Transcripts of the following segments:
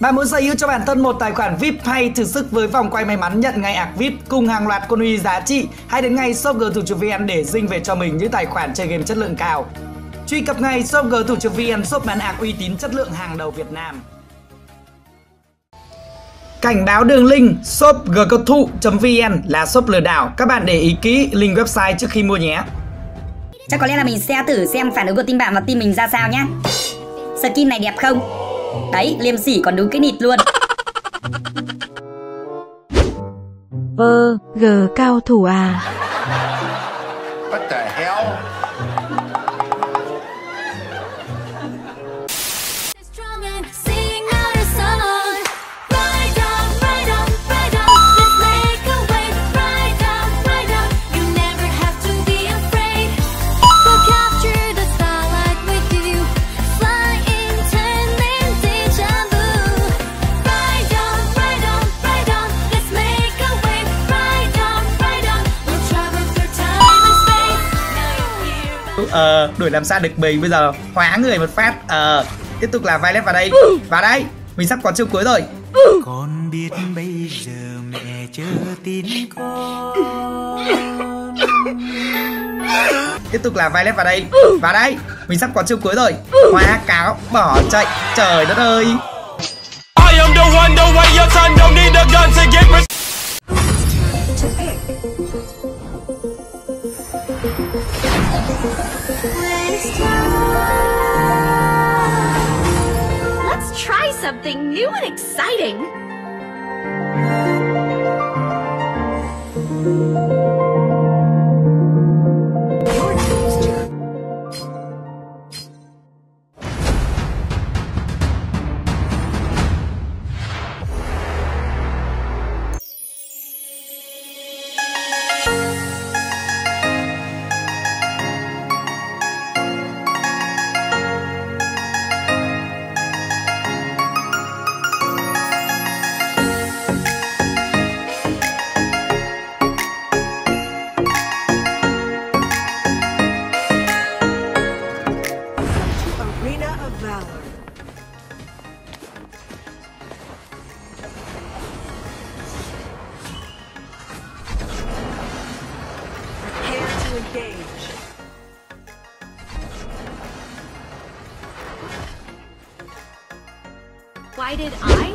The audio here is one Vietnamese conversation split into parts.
Bạn muốn sở hữu cho bản thân một tài khoản VIP hay thử sức với vòng quay may mắn nhận ngày ạc VIP cùng hàng loạt con uy giá trị, hãy đến ngay shop g thủ vn để dinh về cho mình những tài khoản chơi game chất lượng cao. Truy cập ngay shop g thủ vn shop bán ạc uy tín chất lượng hàng đầu Việt Nam. Cảnh báo đường link shop gcthụ.vn là shop lừa đảo. Các bạn để ý kỹ link website trước khi mua nhé. Chắc có lẽ là mình sẽ thử xem phản ứng của team bạn và team mình ra sao nhá. Skin này đẹp không? Đấy, liêm sỉ còn đúng cái nịt luôn. Vơ, G cao thủ à. Đuổi làm sao được mình bây giờ hóa người một phát. Ờ tiếp tục là violet vào đây. Vào đây. Mình sắp có chiêu cuối rồi. Con biết bây giờ mẹ chưa tin con. Tiếp tục là violet vào đây. Vào đây. Mình sắp có chiêu cuối rồi. Hóa cáo bỏ chạy. Trời đất ơi. I am the one, the way your son don't need a gun to get Let's try something new and exciting!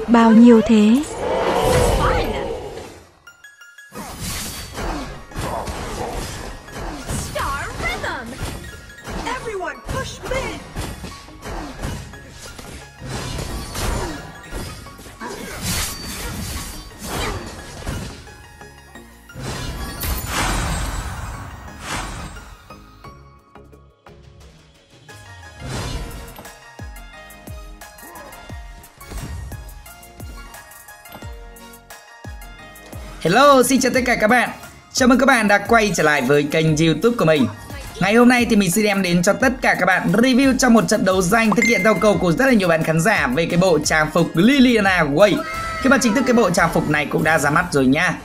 Bao nhiêu thế? Hello, xin chào tất cả các bạn. Chào mừng các bạn đã quay trở lại với kênh youtube của mình. Ngày hôm nay thì mình sẽ đem đến cho tất cả các bạn review trong một trận đấu danh thực hiện theo cầu của rất là nhiều bạn khán giả về cái bộ trang phục Liliana Way. Khi mà chính thức cái bộ trang phục này cũng đã ra mắt rồi nha.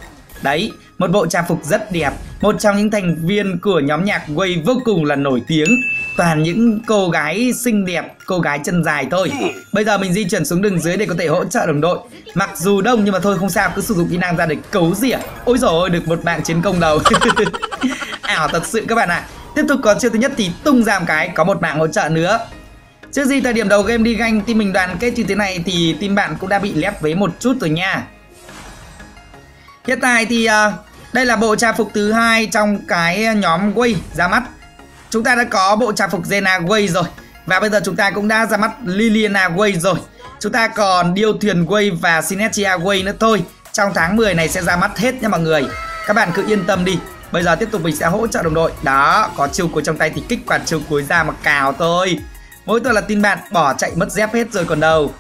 Đấy, một bộ trang phục rất đẹp Một trong những thành viên của nhóm nhạc Way vô cùng là nổi tiếng. Toàn những cô gái xinh đẹp, cô gái chân dài thôi. Bây giờ mình di chuyển xuống đường dưới để có thể hỗ trợ đồng đội. Mặc dù đông nhưng mà thôi không sao, cứ sử dụng kỹ năng ra để cấu rỉa. Ôi dồi ôi, được một mạng chiến công đầu. Ảo thật sự các bạn ạ. À. Tiếp tục có chiêu thứ nhất thì tung ra một cái, có một mạng hỗ trợ nữa. Trước gì thời điểm đầu game đi ganh team mình đoàn kết như thế này thì team bạn cũng đã bị lép vế một chút rồi nha. Hiện tại thì uh, đây là bộ trang phục thứ hai trong cái nhóm Way ra mắt. Chúng ta đã có bộ trang phục Zena Way rồi và bây giờ chúng ta cũng đã ra mắt Liliana Way rồi. Chúng ta còn điêu thuyền Way và sinetia Way nữa thôi. Trong tháng 10 này sẽ ra mắt hết nha mọi người. Các bạn cứ yên tâm đi. Bây giờ tiếp tục mình sẽ hỗ trợ đồng đội. Đó, có chiêu cuối trong tay thì kích quạt chiêu cuối ra mà cào thôi. Mỗi tội là tin bạn bỏ chạy mất dép hết rồi còn đâu.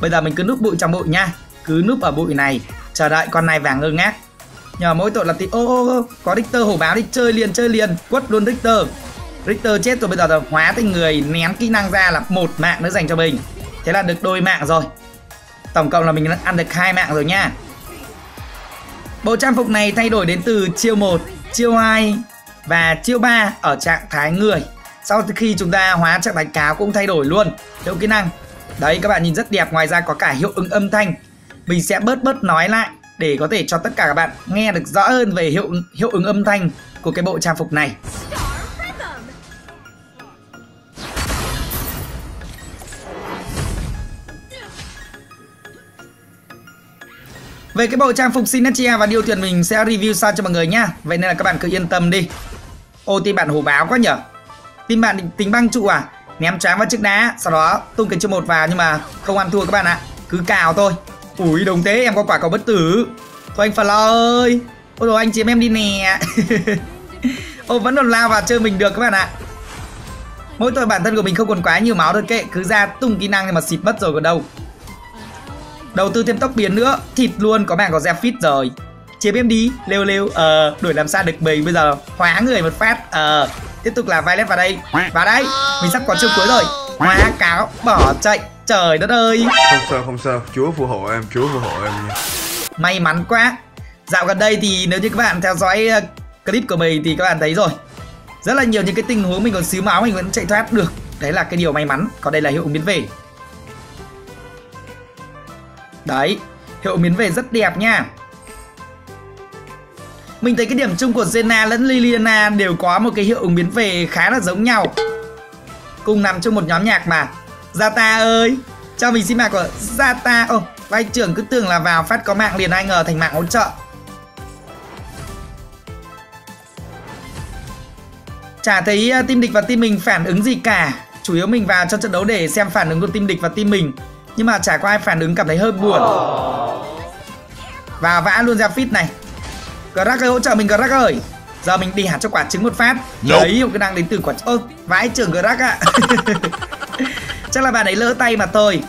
Bây giờ mình cứ núp bụi trong bụi nha. Cứ núp ở bụi này chờ đợi con này vàng ngơ ngác nhờ mỗi tội là tin ô ô ô có Richter hổ báo đi chơi liền chơi liền quất luôn Richter Richter chết rồi, bây giờ là hóa thành người ném kỹ năng ra là một mạng nữa dành cho mình. Thế là được đôi mạng rồi. Tổng cộng là mình đã ăn được hai mạng rồi nha. Bộ trang phục này thay đổi đến từ chiêu 1 chiêu 2 và chiêu 3 ở trạng thái người. Sau khi chúng ta hóa trạng thái cáo cũng thay đổi luôn. Hiệu kỹ năng. Đấy, các bạn nhìn rất đẹp, Ngoài ra có cả hiệu ứng âm thanh. Mình sẽ bớt bớt nói lại Để có thể cho tất cả các bạn nghe được rõ hơn về hiệu hiệu ứng âm thanh của cái bộ trang phục này. Về cái bộ trang phục Sinatria và điêu thuyền mình sẽ review sau cho mọi người nhá. Vậy nên là các bạn cứ yên tâm đi. Ô team bạn hổ báo quá nhở. Tin bạn tính băng trụ à? Ném tráng vào chiếc đá, Sau đó tung cái chiếc một vào nhưng mà không ăn thua các bạn ạ. Cứ cào thôi. Ui đồng thế, em có quả cầu bất tử. Thôi anh Flo ơi. Ôi đồ anh chiếm em đi nè. Ô, vẫn còn lao vào chơi mình được các bạn ạ. Mỗi tội bản thân của mình không còn quá nhiều máu thôi kệ. Cứ ra tung kỹ năng nhưng mà xịt mất rồi còn đâu. Đầu tư thêm tốc biến nữa Thịt luôn có bạn có Zephyr rồi. Chiếm em đi Lêu lêu Ờ đuổi làm sao được mình bây giờ. Hóa người một phát Ờ Tiếp tục là Violet vào đây. Vào đây Mình sắp có chiêu cuối rồi. Hóa cáo Bỏ chạy. Trời đất ơi. Không sao không sao. Chúa phù hộ em Chúa phù hộ em nha. May mắn quá. Dạo gần đây thì nếu như các bạn theo dõi ờ, clip của mình thì các bạn thấy rồi. Rất là nhiều những cái tình huống mình còn xíu máu mình vẫn chạy thoát được. Đấy là cái điều may mắn. Còn đây là hiệu ứng biến về Đấy, Hiệu miến biến về rất đẹp nha. Mình thấy cái điểm chung của Zena lẫn Liliana đều có một cái hiệu ứng biến về khá là giống nhau. Cùng nằm trong một nhóm nhạc mà. Zata ơi, Cho mình xin mạng của Zata. Ồ vai trưởng cứ tưởng là vào phát có mạng liền, ai ngờ thành mạng hỗ trợ. Chả thấy ờ, team địch và team mình phản ứng gì cả. Chủ yếu mình vào cho trận đấu để xem phản ứng của team địch và team mình. Nhưng mà chả có ai phản ứng cảm thấy hơi buồn. Và vã luôn ra fit này. Grack ơi hỗ trợ mình Grack ơi. Giờ mình đi hẳn cho quả trứng một phát. Đấy hiệu cái năng đến từ quả Ơ vãi trưởng Grack ạ. Chắc là bạn ấy lỡ tay mà thôi.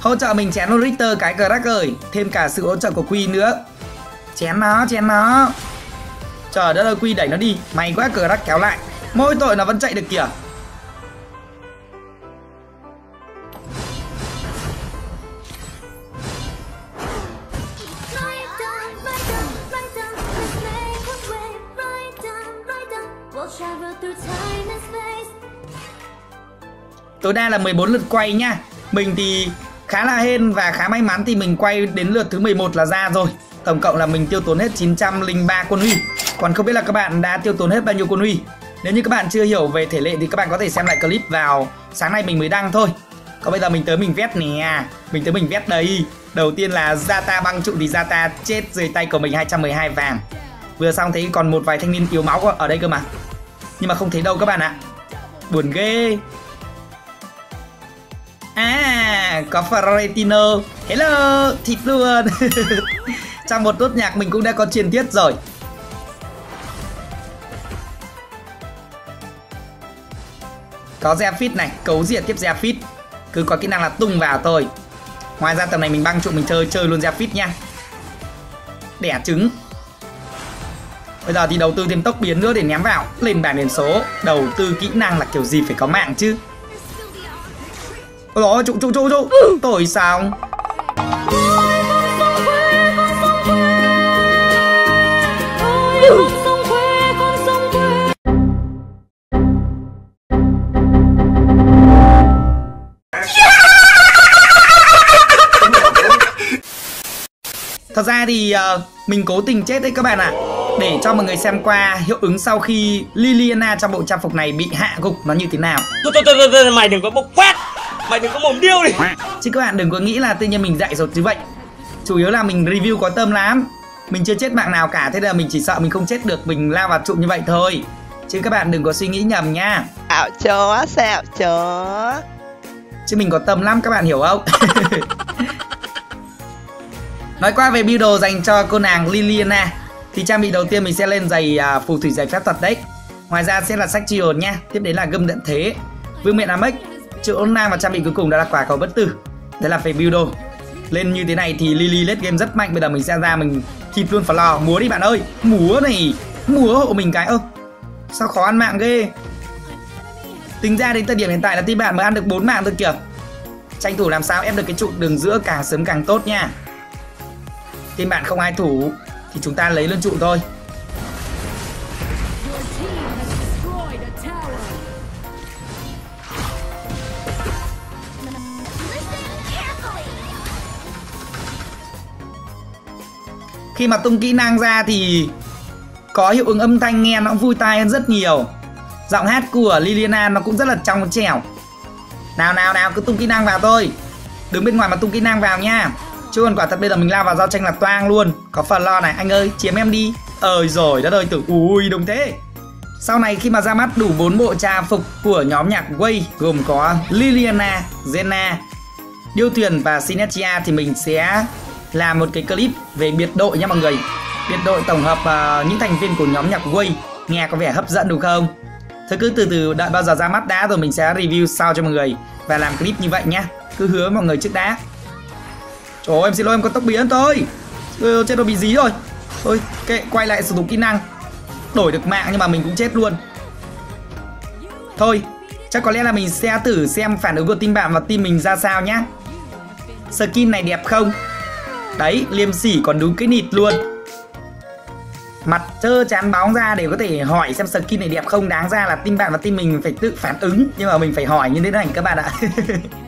Hỗ trợ mình chén luôn Richter cái Grack ơi. Thêm cả sự hỗ trợ của Quy nữa. Chén nó chén nó. Trời đất ơi Quy đẩy nó đi. May quá Grack kéo lại. Mỗi tội nó vẫn chạy được kìa Tối đa là 14 lượt quay nhá, Mình thì khá là hên và khá may mắn thì mình quay đến lượt thứ 11 là ra rồi. Tổng cộng là mình tiêu tốn hết 903 quân huy Còn không biết là các bạn đã tiêu tốn hết bao nhiêu quân huy Nếu như các bạn chưa hiểu về thể lệ thì các bạn có thể xem lại clip vào sáng nay mình mới đăng thôi. Còn bây giờ mình tới mình vét nè. Mình tới mình vét đây. Đầu tiên là Zata băng trụ thì Zata chết dưới tay của mình 212 vàng. Vừa xong thấy còn một vài thanh niên yếu máu ở đây cơ mà. Nhưng mà không thấy đâu các bạn ạ. Buồn ghê. À có Ferretino Hello, thịt luôn. Trong một tốt nhạc mình cũng đã có truyền tiết rồi. Có Zephyr này, Cấu diệt tiếp Zephyr Cứ có kỹ năng là tung vào thôi. Ngoài ra tầm này mình băng trụ mình chơi chơi luôn Zephyr nha. Đẻ trứng. Bây giờ thì đầu tư thêm tốc biến nữa để ném vào. Lên bảng điểm số. Đầu tư kỹ năng là kiểu gì phải có mạng chứ? Ôi dồi trụ trụ trụ. Trụ Tội sao? Thật ra thì uh, mình cố tình chết đấy các bạn ạ. à. Để cho mọi người xem qua hiệu ứng sau khi Liliana trong bộ trang phục này bị hạ gục nó như thế nào. Thôi thôi thôi, thôi mày đừng có bộc phát Mày đừng có mồm điêu đi. Chứ các bạn đừng có nghĩ là tự nhiên mình dạy rồi như vậy. Chủ yếu là mình review có tâm lắm. Mình chưa chết mạng nào cả Thế là mình chỉ sợ mình không chết được Mình lao vào trụ như vậy thôi. Chứ các bạn đừng có suy nghĩ nhầm nha. Ảo chó, sao chó. Chứ mình có tâm lắm các bạn hiểu không? Nói qua về build đồ dành cho cô nàng Liliana thì trang bị đầu tiên mình sẽ lên giày à, phù thủy giày phép thuật đấy. Ngoài ra sẽ là sách Chiron nha. Tiếp đến là gươm đận thế Vương miện Amex Chữ ôn nam và trang bị cuối cùng đó là quả cầu bất tử. Đấy là phải build đồ. Lên như thế này thì Lily lết game rất mạnh. Bây giờ mình sẽ ra mình thịt luôn lò Múa đi bạn ơi. Múa này. Múa hộ mình cái ơ. Sao khó ăn mạng ghê. Tính ra đến thời điểm hiện tại là team bạn mới ăn được 4 mạng thôi kìa. Tranh thủ làm sao ép được cái trụ đường giữa càng sớm càng tốt nha. Team bạn không ai thủ thì chúng ta lấy luôn trụ thôi. Khi mà tung kỹ năng ra thì có hiệu ứng âm thanh nghe nó cũng vui tai hơn rất nhiều. Giọng hát của Liliana nó cũng rất là trong trẻo. Nào nào nào cứ tung kỹ năng vào thôi. Đứng bên ngoài mà tung kỹ năng vào nha chứ còn quả thật bây giờ mình lao vào giao tranh là toang luôn có phần lo này anh ơi chiếm em đi ơi rồi đất ơi tử ui đúng thế sau này khi mà ra mắt đủ 4 bộ trang phục của nhóm nhạc Way gồm có Liliana, Zena, Điêu Thuyền và Sinetia thì mình sẽ làm một cái clip về biệt đội nha mọi người. Biệt đội tổng hợp uh, những thành viên của nhóm nhạc Way nghe có vẻ hấp dẫn đúng không? Thôi cứ từ từ đợi bao giờ ra mắt đã rồi mình sẽ review sau cho mọi người và làm clip như vậy nhá. Cứ hứa mọi người trước đã. Trời ơi, em xin lỗi em có tóc biến thôi. Ừ, chết rồi bị dí rồi. Thôi, kệ quay lại sử dụng kỹ năng đổi được mạng nhưng mà mình cũng chết luôn Thôi chắc có lẽ là mình sẽ thử xem phản ứng của team bạn và team mình ra sao nhá Skin này đẹp không? Đấy liêm sỉ còn đúng cái nịt luôn Mặt trơ chán bóng ra để có thể hỏi xem skin này đẹp không Đáng ra là team bạn và team mình phải tự phản ứng Nhưng mà mình phải hỏi như thế này các bạn ạ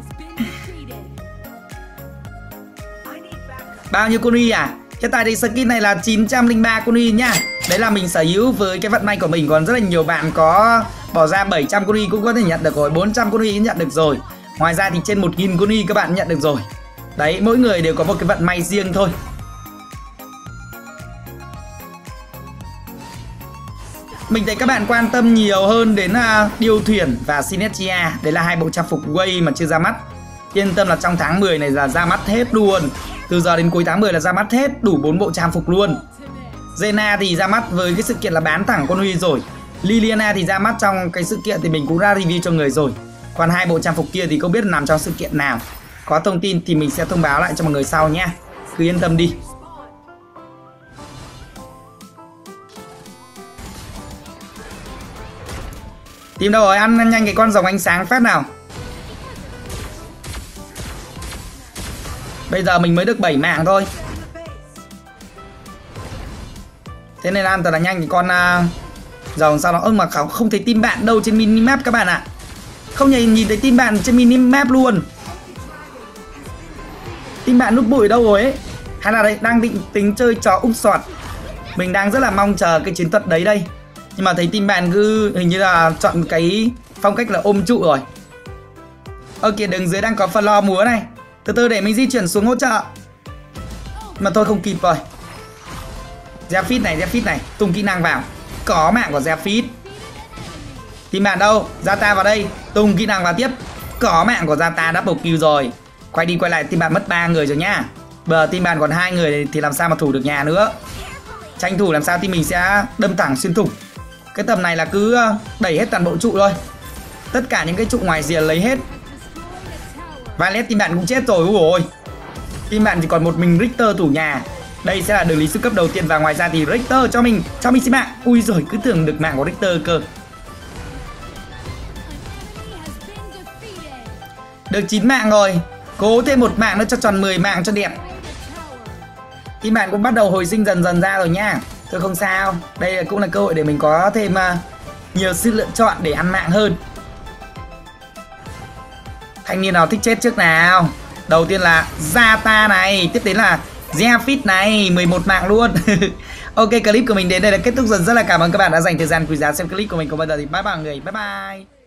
Bao nhiêu con à? Hiện tại thì skin này là 903 con nhá. Đấy là mình sở hữu với cái vận may của mình. Còn rất là nhiều bạn có bỏ ra 700 con cũng có thể nhận được rồi. 400 con nhận được rồi. Ngoài ra thì trên 1000 con các bạn nhận được rồi. Đấy mỗi người đều có một cái vận may riêng thôi. Mình thấy các bạn quan tâm nhiều hơn đến à, uh, Điêu Thuyền và Sinestria Đấy là hai bộ trang phục Way mà chưa ra mắt. Yên tâm là trong tháng 10 này là ra mắt hết luôn. Từ giờ đến cuối tháng 10 là ra mắt hết đủ 4 bộ trang phục luôn. Zena thì ra mắt với cái sự kiện là bán thẳng con Huy rồi. Liliana thì ra mắt trong cái sự kiện thì mình cũng ra review cho người rồi. Còn hai bộ trang phục kia thì không biết nằm trong sự kiện nào. Có thông tin thì mình sẽ thông báo lại cho mọi người sau nhé. Cứ yên tâm đi. Tìm đâu rồi? Ăn nhanh cái con rồng ánh sáng phát nào? Bây giờ mình mới được 7 mạng thôi. Thế nên ăn thật là nhanh thì con uh, sao nó ơ mà không, thấy tim bạn đâu trên minimap các bạn ạ. Không nhìn, nhìn thấy tim bạn trên minimap luôn. Tim bạn núp bụi đâu rồi ấy? Hay là đấy đang định tính chơi trò úp sọt. Mình đang rất là mong chờ cái chiến thuật đấy đây. Nhưng mà thấy tim bạn cứ hình như là chọn cái phong cách là ôm trụ rồi. Ok đường dưới đang có phần lo múa này. Từ từ để mình di chuyển xuống hỗ trợ. Mà thôi không kịp rồi. Zephyr này, Zephyr này. Tung kỹ năng vào. Có mạng của Zephyr Tìm bạn đâu? Zata vào đây. Tung kỹ năng vào tiếp. Có mạng của Zata double kill rồi. Quay đi quay lại team bạn mất 3 người rồi nhá. Bờ tìm team bạn còn hai người thì làm sao mà thủ được nhà nữa? Tranh thủ làm sao team mình sẽ đâm thẳng xuyên thủng. Cái tầm này là cứ ờ, đẩy hết toàn bộ trụ thôi. Tất cả những cái trụ ngoài rìa lấy hết. Valet team bạn cũng chết rồi Ui ôi Team bạn chỉ còn một mình Richter thủ nhà đây sẽ là đường lý sức cấp đầu tiên và ngoài ra thì Richter cho mình cho mình xin mạng. Ui rồi cứ tưởng được mạng của Richter cơ. Được 9 mạng rồi. Cố thêm một mạng nữa cho tròn 10 mạng cho đẹp. Thì bạn cũng bắt đầu hồi sinh dần dần ra rồi nha. Thôi không sao. Đây cũng là cơ hội để mình có thêm uh, nhiều sự lựa chọn để ăn mạng hơn. Thanh niên nào thích chết trước nào? Đầu tiên là Zata này, tiếp đến là Zefit này 11 mạng luôn. Ok clip của mình đến đây là kết thúc dần Rất là cảm ơn các bạn đã dành thời gian quý giá xem clip của mình. Còn bây giờ thì bye bye mọi người. Bye bye.